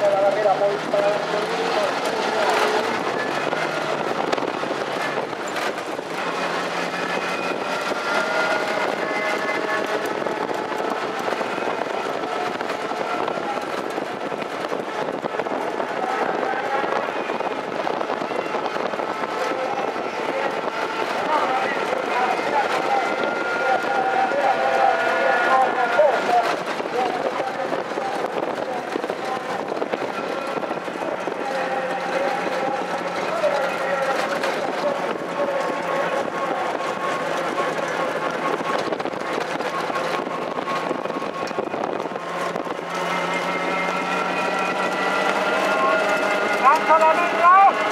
para la vera Ein Kolonist drauf!